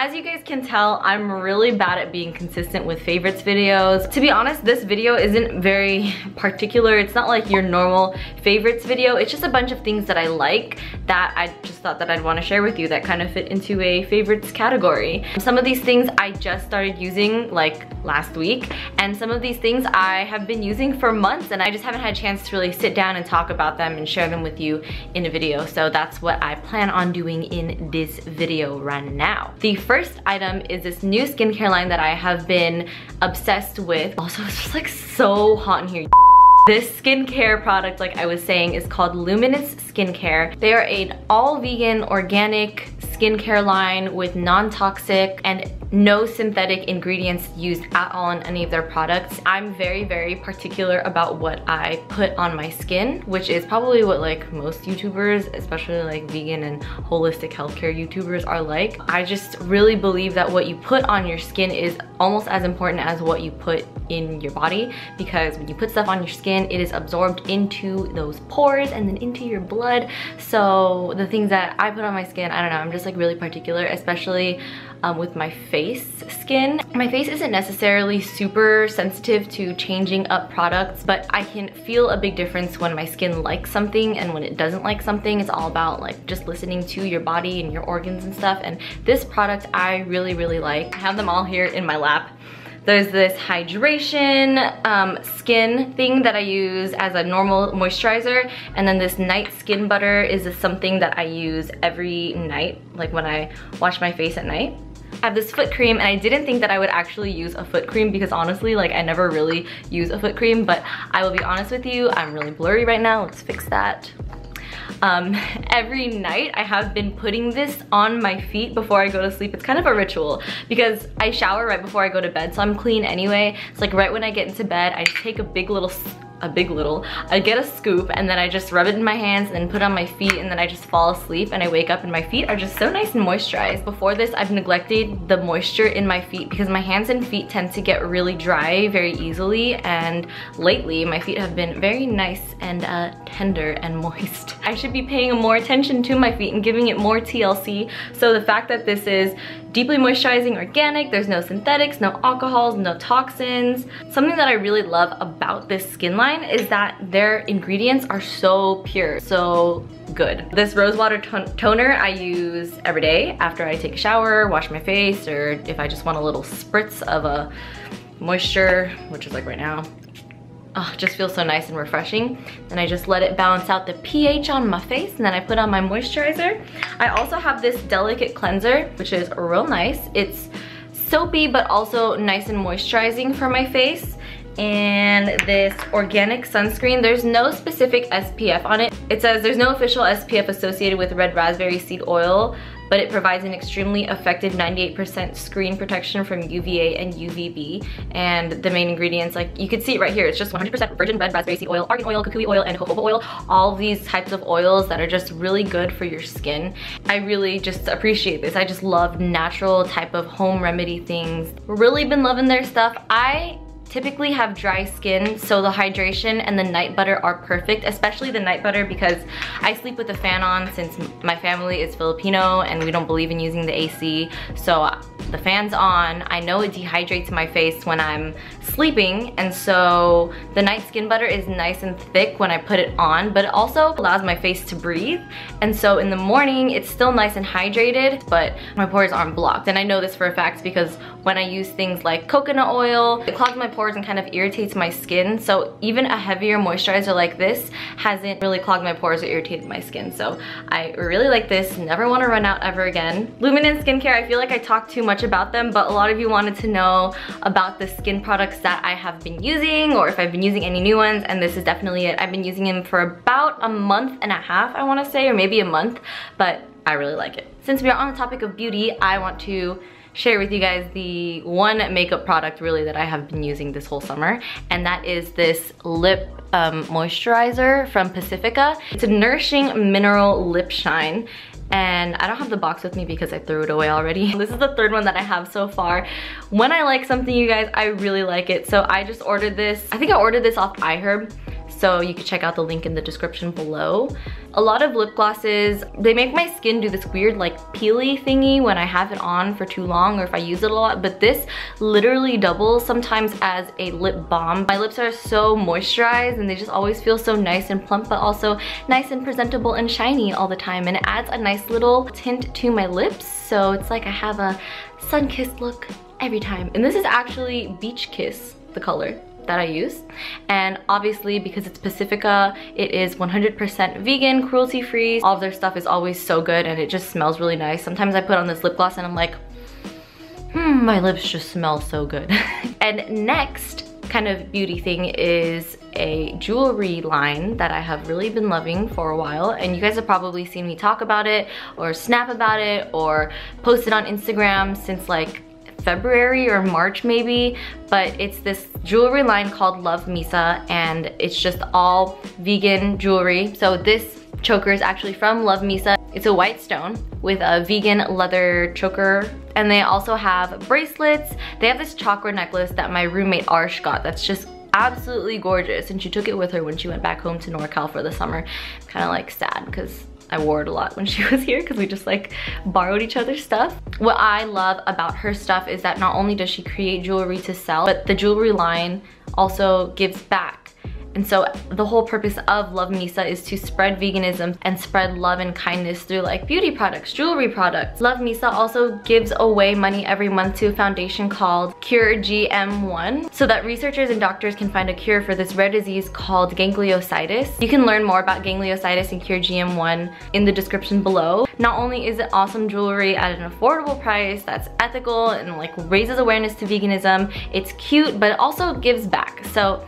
As you guys can tell, I'm really bad at being consistent with favorites videos. To be honest, this video isn't very particular. It's not like your normal favorites video. It's just a bunch of things that I like that I just thought that I'd want to share with you that kind of fit into a favorites category. Some of these things I just started using like last week and some of these things I have been using for months and I just haven't had a chance to really sit down and talk about them and share them with you in a video. So that's what I plan on doing in this video right now. The first item is this new skincare line that I have been obsessed with. Also, it's just like so hot in here. This skincare product, like I was saying, is called Luminance Skincare. They are an all vegan, organic skincare line with non-toxic and no synthetic ingredients used at all in any of their products. I'm very, very particular about what I put on my skin, which is probably what like most YouTubers, especially like vegan and holistic healthcare YouTubers are like. I just really believe that what you put on your skin is almost as important as what you put in your body because when you put stuff on your skin, it is absorbed into those pores and then into your blood. So the things that I put on my skin, I don't know, I'm just like really particular, especially um, with my face skin. My face isn't necessarily super sensitive to changing up products, but I can feel a big difference when my skin likes something and when it doesn't like something. It's all about like just listening to your body and your organs and stuff. And this product I really, really like. I have them all here in my lap. There's this hydration um, skin thing that I use as a normal moisturizer. And then this night skin butter is something that I use every night, like when I wash my face at night. I have this foot cream and I didn't think that I would actually use a foot cream because honestly like I never really use a foot cream but I will be honest with you I'm really blurry right now let's fix that um, every night I have been putting this on my feet before I go to sleep. It's kind of a ritual because I shower right before I go to bed so I'm clean anyway. It's like right when I get into bed I take a big little a big little. I get a scoop and then I just rub it in my hands and put on my feet and then I just fall asleep and I wake up and my feet are just so nice and moisturized. Before this, I've neglected the moisture in my feet because my hands and feet tend to get really dry very easily and lately my feet have been very nice and uh, tender and moist. I should be paying more attention to my feet and giving it more TLC. So the fact that this is deeply moisturizing organic, there's no synthetics, no alcohols, no toxins. Something that I really love about this skin line is that their ingredients are so pure, so good. This rose water toner I use every day after I take a shower, wash my face, or if I just want a little spritz of a moisture, which is like right now oh, just feels so nice and refreshing. Then I just let it balance out the pH on my face and then I put on my moisturizer. I also have this delicate cleanser, which is real nice. It's soapy, but also nice and moisturizing for my face. And this organic sunscreen, there's no specific SPF on it. It says there's no official SPF associated with red raspberry seed oil, but it provides an extremely effective 98% screen protection from UVA and UVB. And the main ingredients, like you can see it right here, it's just 100% virgin red raspberry seed oil, argan oil, kukui oil, and jojoba oil. All these types of oils that are just really good for your skin. I really just appreciate this. I just love natural type of home remedy things. Really been loving their stuff. I typically have dry skin so the hydration and the night butter are perfect especially the night butter because I sleep with the fan on since my family is Filipino and we don't believe in using the AC so the fan's on. I know it dehydrates my face when I'm sleeping and so the night skin butter is nice and thick when I put it on but it also allows my face to breathe. And so in the morning it's still nice and hydrated but my pores aren't blocked. And I know this for a fact because when I use things like coconut oil it clogs my pores and kind of irritates my skin. So even a heavier moisturizer like this hasn't really clogged my pores or irritated my skin. So I really like this, never wanna run out ever again. Luminance Skincare, I feel like I talked too much about them, but a lot of you wanted to know about the skin products that I have been using or if I've been using any new ones, and this is definitely it. I've been using them for about a month and a half, I wanna say, or maybe a month, but I really like it. Since we are on the topic of beauty, I want to share with you guys the one makeup product really that I have been using this whole summer and that is this lip um, moisturizer from Pacifica. It's a nourishing mineral lip shine and I don't have the box with me because I threw it away already. This is the third one that I have so far. When I like something, you guys, I really like it. So I just ordered this. I think I ordered this off iHerb so you can check out the link in the description below. A lot of lip glosses, they make my skin do this weird like peely thingy when I have it on for too long or if I use it a lot, but this literally doubles sometimes as a lip balm. My lips are so moisturized and they just always feel so nice and plump, but also nice and presentable and shiny all the time. And it adds a nice little tint to my lips. So it's like I have a sun-kissed look every time. And this is actually Beach Kiss, the color that I use. And obviously because it's Pacifica, it is 100% vegan, cruelty-free. All of their stuff is always so good and it just smells really nice. Sometimes I put on this lip gloss and I'm like, hmm, my lips just smell so good. and next kind of beauty thing is a jewelry line that I have really been loving for a while and you guys have probably seen me talk about it or snap about it or post it on Instagram since like February or March maybe, but it's this jewelry line called Love Myssa and it's just all vegan jewelry. So this choker is actually from Love Myssa. It's a white stone with a vegan leather choker and they also have bracelets. They have this chakra necklace that my roommate Arsh got that's just absolutely gorgeous and she took it with her when she went back home to NorCal for the summer. Kind of like sad because I wore it a lot when she was here because we just like borrowed each other's stuff. What I love about her stuff is that not only does she create jewelry to sell, but the jewelry line also gives back and so the whole purpose of Love Myssa is to spread veganism and spread love and kindness through like beauty products, jewelry products. Love Myssa also gives away money every month to a foundation called Cure GM1 so that researchers and doctors can find a cure for this rare disease called gangliosidosis. You can learn more about gangliosidosis and Cure GM1 in the description below. Not only is it awesome jewelry at an affordable price that's ethical and like raises awareness to veganism, it's cute, but it also gives back. So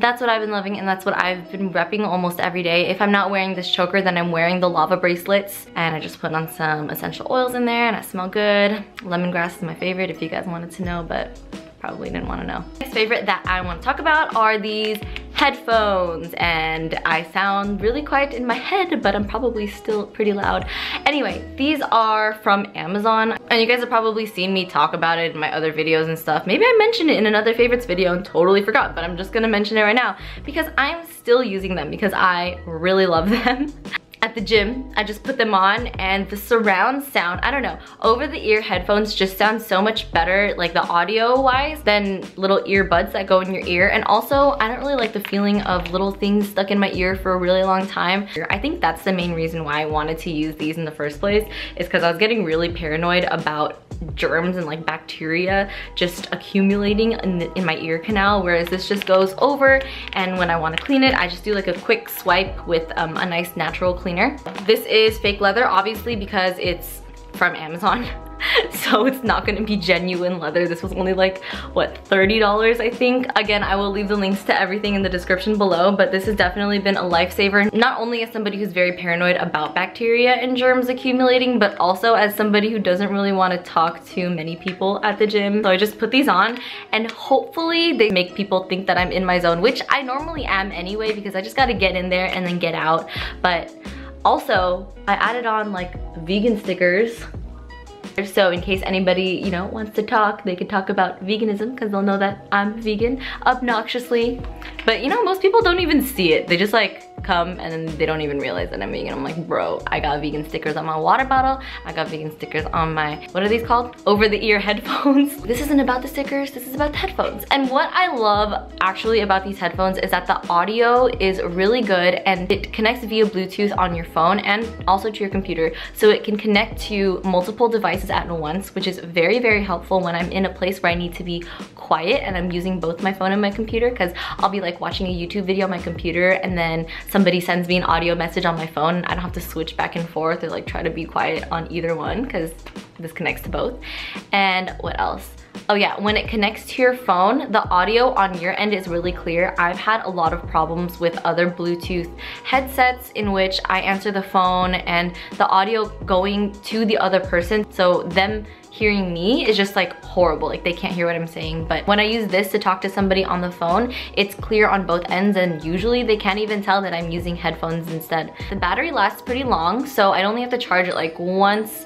that's what I've been loving and that's what I've been repping almost every day. If I'm not wearing this choker, then I'm wearing the lava bracelets and I just put on some essential oils in there and I smell good. Lemongrass is my favorite if you guys wanted to know, but probably didn't want to know. Next favorite that I want to talk about are these headphones and I sound really quiet in my head but I'm probably still pretty loud. Anyway, these are from Amazon and you guys have probably seen me talk about it in my other videos and stuff. Maybe I mentioned it in another favorites video and totally forgot but I'm just gonna mention it right now because I'm still using them because I really love them at the gym. I just put them on and the surround sound, I don't know, over the ear headphones just sound so much better, like the audio wise, than little earbuds that go in your ear. And also, I don't really like the feeling of little things stuck in my ear for a really long time. I think that's the main reason why I wanted to use these in the first place, is because I was getting really paranoid about germs and like bacteria just accumulating in, the, in my ear canal whereas this just goes over and when I want to clean it I just do like a quick swipe with um, a nice natural cleaner. This is fake leather obviously because it's from Amazon. so it's not gonna be genuine leather. This was only like, what, $30 I think? Again, I will leave the links to everything in the description below, but this has definitely been a lifesaver, not only as somebody who's very paranoid about bacteria and germs accumulating, but also as somebody who doesn't really wanna talk to many people at the gym. So I just put these on and hopefully they make people think that I'm in my zone, which I normally am anyway because I just gotta get in there and then get out. But also, I added on like vegan stickers so in case anybody, you know, wants to talk, they could talk about veganism because they'll know that I'm vegan obnoxiously. But you know, most people don't even see it. They just like come and then they don't even realize that I'm vegan. I'm like, bro, I got vegan stickers on my water bottle. I got vegan stickers on my, what are these called? Over the ear headphones. this isn't about the stickers, this is about the headphones. And what I love actually about these headphones is that the audio is really good and it connects via Bluetooth on your phone and also to your computer. So it can connect to multiple devices at once, which is very, very helpful when I'm in a place where I need to be quiet and I'm using both my phone and my computer because I'll be like watching a YouTube video on my computer and then somebody sends me an audio message on my phone. I don't have to switch back and forth or like try to be quiet on either one because this connects to both. And what else? Oh yeah, when it connects to your phone, the audio on your end is really clear. I've had a lot of problems with other Bluetooth headsets in which I answer the phone and the audio going to the other person, so them hearing me is just like horrible. Like they can't hear what I'm saying. But when I use this to talk to somebody on the phone, it's clear on both ends and usually they can't even tell that I'm using headphones instead. The battery lasts pretty long, so I'd only have to charge it like once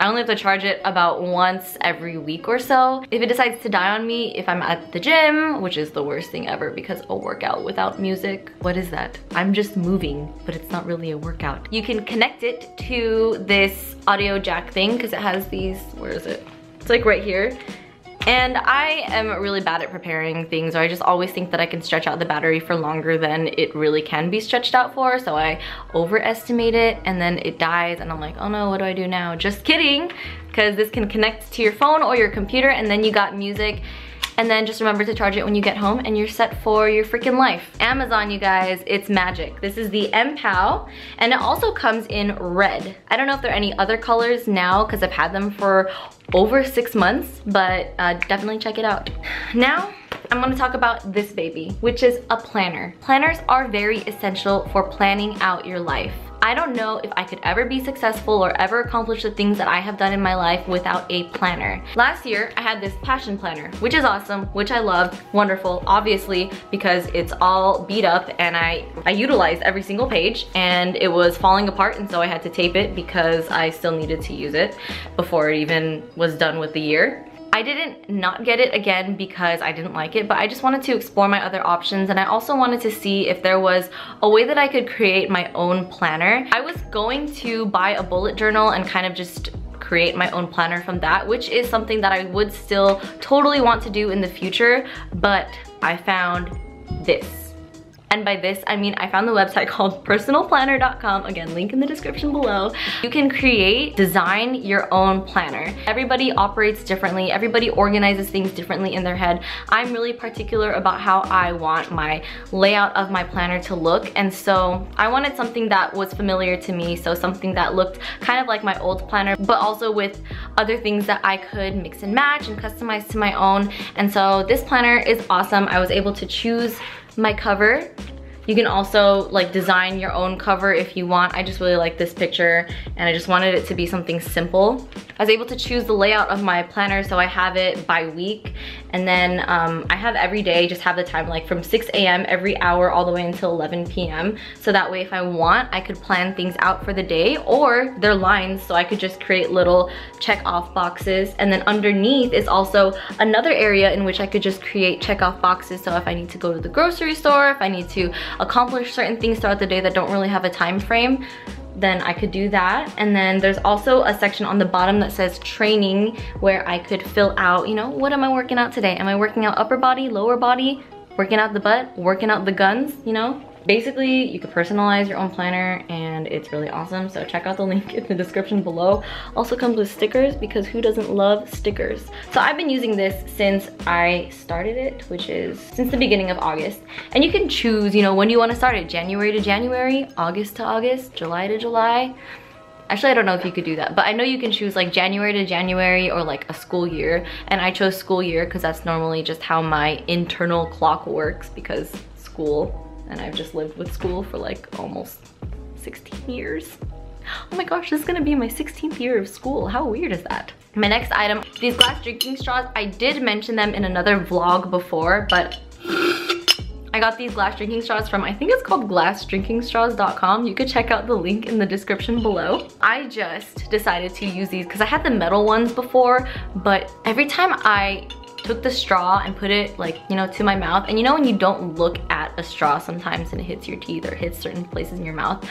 I only have to charge it about once every week or so. If it decides to die on me, if I'm at the gym, which is the worst thing ever because a workout without music, what is that? I'm just moving, but it's not really a workout. You can connect it to this audio jack thing because it has these, where is it? It's like right here. And I am really bad at preparing things or I just always think that I can stretch out the battery for longer than it really can be stretched out for. So I overestimate it and then it dies and I'm like, oh no, what do I do now? Just kidding, because this can connect to your phone or your computer and then you got music and then just remember to charge it when you get home and you're set for your freaking life. Amazon, you guys, it's magic. This is the MPOW and it also comes in red. I don't know if there are any other colors now because I've had them for over six months, but uh, definitely check it out. Now, I'm gonna talk about this baby, which is a planner. Planners are very essential for planning out your life. I don't know if I could ever be successful or ever accomplish the things that I have done in my life without a planner. Last year, I had this passion planner, which is awesome, which I love, wonderful, obviously, because it's all beat up and I, I utilized every single page and it was falling apart and so I had to tape it because I still needed to use it before it even was done with the year. I didn't not get it again because I didn't like it, but I just wanted to explore my other options and I also wanted to see if there was a way that I could create my own planner. I was going to buy a bullet journal and kind of just create my own planner from that, which is something that I would still totally want to do in the future, but I found this. And by this, I mean I found the website called personalplanner.com. Again, link in the description below. You can create, design your own planner. Everybody operates differently. Everybody organizes things differently in their head. I'm really particular about how I want my layout of my planner to look. And so I wanted something that was familiar to me. So something that looked kind of like my old planner, but also with other things that I could mix and match and customize to my own. And so this planner is awesome. I was able to choose my cover. You can also like design your own cover if you want. I just really like this picture and I just wanted it to be something simple. I was able to choose the layout of my planner so I have it by week and then um, I have every day just have the time like from 6 a.m. every hour all the way until 11 p.m. So that way if I want I could plan things out for the day or they're lines so I could just create little check off boxes and then underneath is also another area in which I could just create check off boxes so if I need to go to the grocery store, if I need to accomplish certain things throughout the day that don't really have a time frame, then I could do that. And then there's also a section on the bottom that says training where I could fill out, you know, what am I working out today? Am I working out upper body, lower body, working out the butt, working out the guns, you know? Basically, you can personalize your own planner and it's really awesome. So check out the link in the description below. Also comes with stickers because who doesn't love stickers? So I've been using this since I started it, which is since the beginning of August. And you can choose, you know, when you want to start it, January to January, August to August, July to July. Actually, I don't know if you could do that, but I know you can choose like January to January or like a school year. And I chose school year because that's normally just how my internal clock works because school and I've just lived with school for like almost 16 years. Oh my gosh, this is gonna be my 16th year of school. How weird is that? My next item, these glass drinking straws, I did mention them in another vlog before, but I got these glass drinking straws from, I think it's called glassdrinkingstraws.com. You could check out the link in the description below. I just decided to use these because I had the metal ones before, but every time I took the straw and put it like, you know, to my mouth. And you know when you don't look at a straw sometimes and it hits your teeth or hits certain places in your mouth,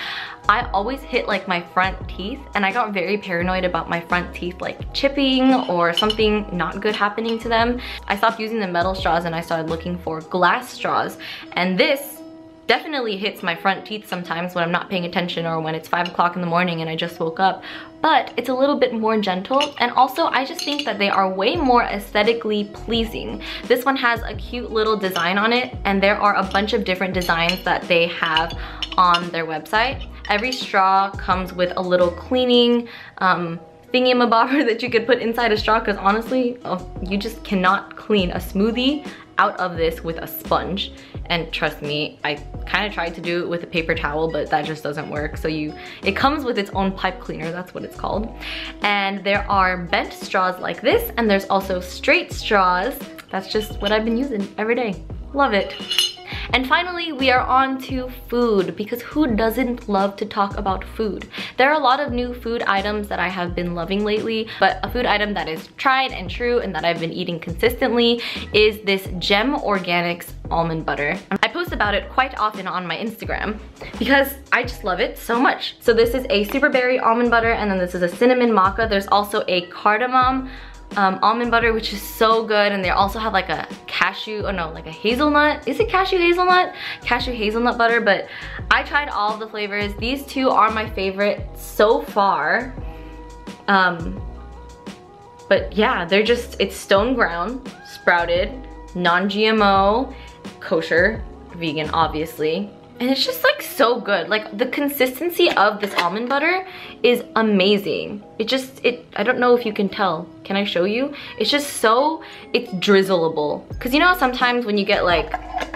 I always hit like my front teeth and I got very paranoid about my front teeth like chipping or something not good happening to them. I stopped using the metal straws and I started looking for glass straws. And this definitely hits my front teeth sometimes when I'm not paying attention or when it's five o'clock in the morning and I just woke up. But it's a little bit more gentle. And also I just think that they are way more aesthetically pleasing. This one has a cute little design on it and there are a bunch of different designs that they have on their website. Every straw comes with a little cleaning um, thingy-mabobber that you could put inside a straw because honestly, oh, you just cannot clean a smoothie out of this with a sponge. And trust me, I kind of tried to do it with a paper towel, but that just doesn't work. So you, it comes with its own pipe cleaner, that's what it's called. And there are bent straws like this, and there's also straight straws. That's just what I've been using every day. Love it. And finally, we are on to food because who doesn't love to talk about food? There are a lot of new food items that I have been loving lately, but a food item that is tried and true and that I've been eating consistently is this Jem Organics almond butter. I post about it quite often on my Instagram because I just love it so much. So this is a super berry almond butter and then this is a cinnamon maca. There's also a cardamom um, almond butter, which is so good. And they also have like a cashew, oh no, like a hazelnut. Is it cashew hazelnut? Cashew hazelnut butter, but I tried all the flavors. These two are my favorite so far. Um, but yeah, they're just, it's stone ground, sprouted, non-GMO, kosher, vegan obviously. And it's just like so good. Like the consistency of this almond butter is amazing. It just, it, I don't know if you can tell. Can I show you? It's just so, it's drizzleable. Cause you know sometimes when you get like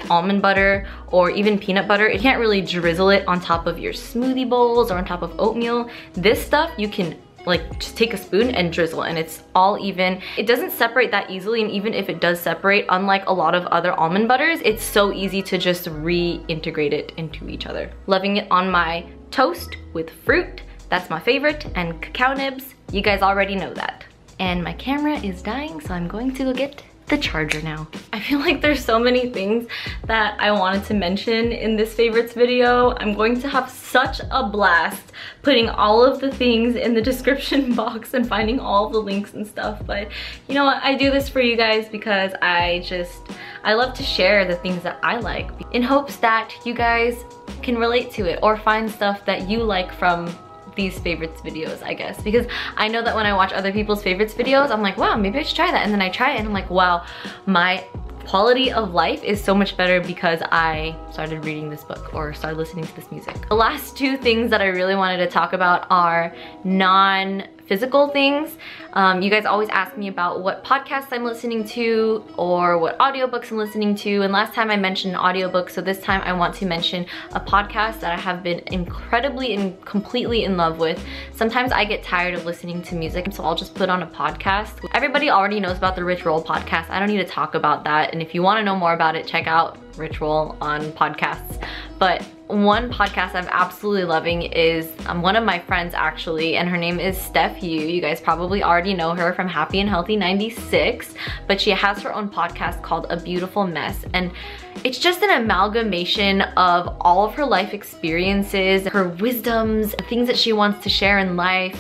almond butter or even peanut butter, it can't really drizzle it on top of your smoothie bowls or on top of oatmeal. This stuff you can like just take a spoon and drizzle and it's all even. It doesn't separate that easily and even if it does separate, unlike a lot of other almond butters, it's so easy to just reintegrate it into each other. Loving it on my toast with fruit, that's my favorite, and cacao nibs, you guys already know that. And my camera is dying, so I'm going to go get the charger now. I feel like there's so many things that I wanted to mention in this favorites video. I'm going to have such a blast putting all of the things in the description box and finding all the links and stuff. But you know what, I do this for you guys because I just, I love to share the things that I like in hopes that you guys can relate to it or find stuff that you like from these favorites videos, I guess. Because I know that when I watch other people's favorites videos, I'm like, wow, maybe I should try that. And then I try it and I'm like, wow, my quality of life is so much better because I started reading this book or started listening to this music. The last two things that I really wanted to talk about are non physical things. Um, you guys always ask me about what podcasts I'm listening to or what audiobooks I'm listening to. And last time I mentioned audiobooks, so this time I want to mention a podcast that I have been incredibly and completely in love with. Sometimes I get tired of listening to music, so I'll just put on a podcast. Everybody already knows about the Rich Roll podcast. I don't need to talk about that. And if you want to know more about it, check out Roll on podcasts. But one podcast I'm absolutely loving is um, one of my friends actually, and her name is Steph Yu. You guys probably already know her from Happy and Healthy 96, but she has her own podcast called A Beautiful Mess. And it's just an amalgamation of all of her life experiences, her wisdoms, things that she wants to share in life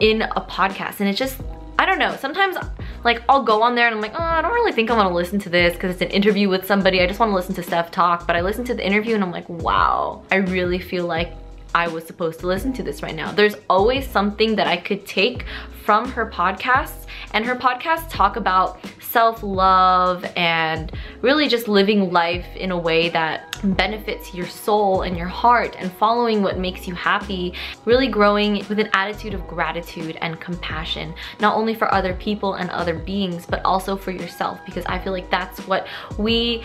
in a podcast. And it's just, I don't know, sometimes like I'll go on there and I'm like, oh, I don't really think I wanna listen to this because it's an interview with somebody. I just wanna listen to Steph talk. But I listen to the interview and I'm like, wow, I really feel like I was supposed to listen to this right now. There's always something that I could take from her podcasts and her podcasts talk about self-love and really just living life in a way that benefits your soul and your heart and following what makes you happy, really growing with an attitude of gratitude and compassion, not only for other people and other beings, but also for yourself because I feel like that's what we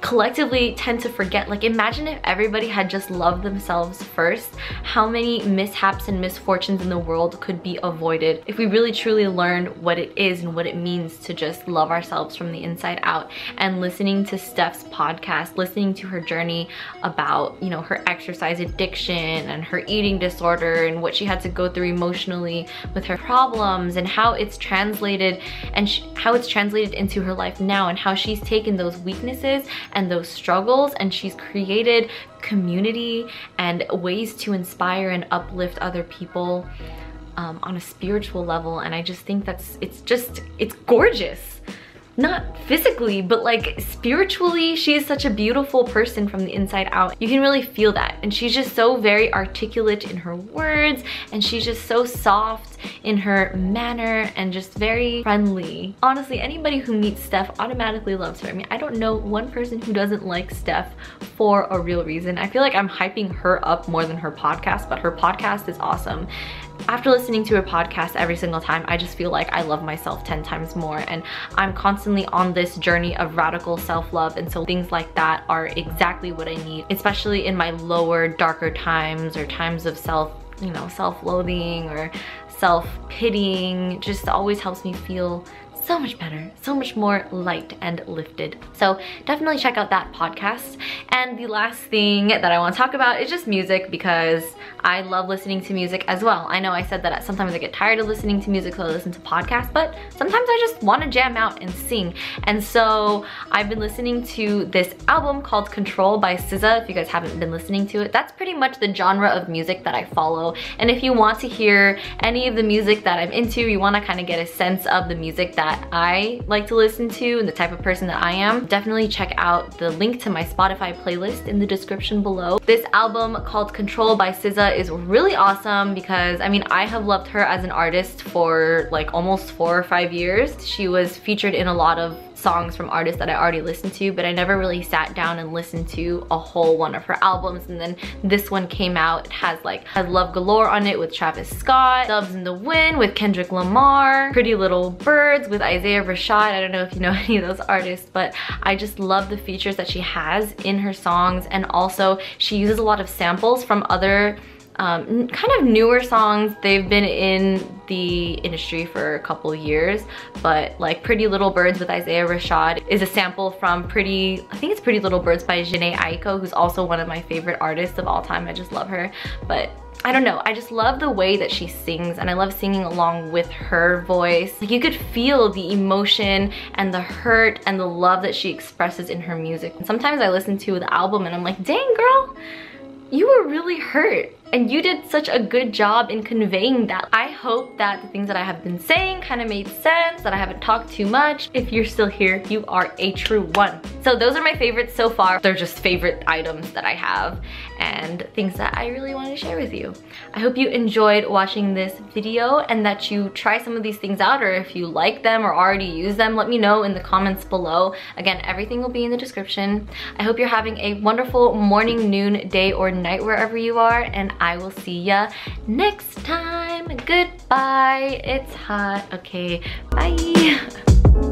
collectively tend to forget. Like imagine if everybody had just loved themselves first, how many mishaps and misfortunes in the world could be avoided if we really truly learned what it is and what it means to just love ourselves from the inside out. And listening to Steph's podcast, listening to her journey about, you know, her exercise addiction and her eating disorder and what she had to go through emotionally with her problems and how it's translated and how it's translated into her life now and how she's taken those weaknesses and those struggles and she's created community and ways to inspire and uplift other people um, on a spiritual level and I just think that's it's just it's gorgeous not physically, but like spiritually, she is such a beautiful person from the inside out. You can really feel that. And she's just so very articulate in her words and she's just so soft in her manner and just very friendly. Honestly, anybody who meets Steph automatically loves her. I mean, I don't know one person who doesn't like Steph for a real reason. I feel like I'm hyping her up more than her podcast, but her podcast is awesome after listening to her podcast every single time, I just feel like I love myself 10 times more and I'm constantly on this journey of radical self-love and so things like that are exactly what I need, especially in my lower, darker times or times of self, you know, self-loathing or self-pitying, just always helps me feel so much better, so much more light and lifted. So definitely check out that podcast. And the last thing that I want to talk about is just music because I love listening to music as well. I know I said that sometimes I get tired of listening to music so I listen to podcasts, but sometimes I just want to jam out and sing. And so I've been listening to this album called Ctrl by SZA. If you guys haven't been listening to it, that's pretty much the genre of music that I follow. And if you want to hear any of the music that I'm into, you want to kind of get a sense of the music I like to listen to and the type of person that I am, definitely check out the link to my Spotify playlist in the description below. This album called Ctrl by SZA is really awesome because I mean I have loved her as an artist for like almost four or five years. She was featured in a lot of songs from artists that I already listened to, but I never really sat down and listened to a whole one of her albums. And then this one came out. It has like, has Love Galore on it with Travis Scott, Doves in the Wind with Kendrick Lamar, Pretty Little Birds with Isaiah Rashad. I don't know if you know any of those artists, but I just love the features that she has in her songs. And also she uses a lot of samples from other um, kind of newer songs. They've been in the industry for a couple years, but like Pretty Little Birds with Isaiah Rashad is a sample from Pretty, I think it's Pretty Little Birds by Jhené Aiko, who's also one of my favorite artists of all time. I just love her. But I don't know, I just love the way that she sings and I love singing along with her voice. Like you could feel the emotion and the hurt and the love that she expresses in her music. And sometimes I listen to the album and I'm like, dang girl, you were really hurt and you did such a good job in conveying that. I hope that the things that I have been saying kind of made sense, that I haven't talked too much. If you're still here, you are a true one. So those are my favorites so far. They're just favorite items that I have and things that I really want to share with you. I hope you enjoyed watching this video and that you try some of these things out or if you like them or already use them, let me know in the comments below. Again, everything will be in the description. I hope you're having a wonderful morning, noon, day, or night wherever you are and I will see ya next time. Goodbye. It's hot. Okay, bye.